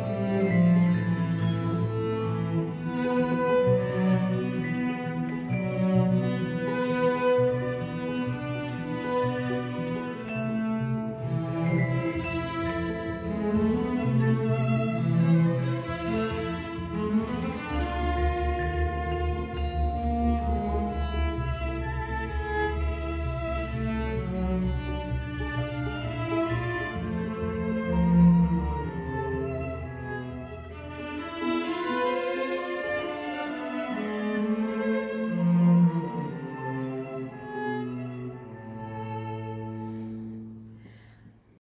Música